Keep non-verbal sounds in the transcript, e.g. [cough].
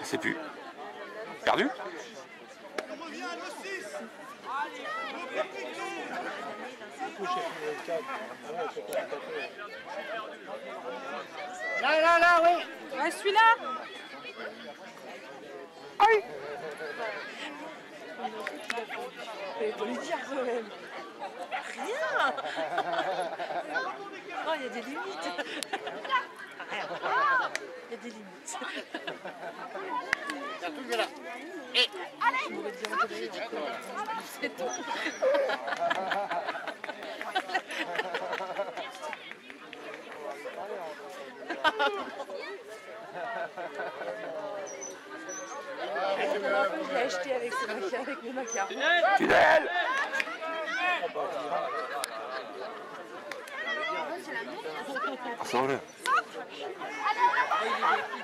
Je sais plus. Perdu Là, là, là, oui. Ouais, celui-là Aïe Il faut lui dire quand même. Rien [laughs] Oh, il y a des limites. Il a des limites. Dire on dirait, C'est tout. Je l'ai acheté avec, ses maca- avec mes macarons. Tunnel Sors-le. Thank you.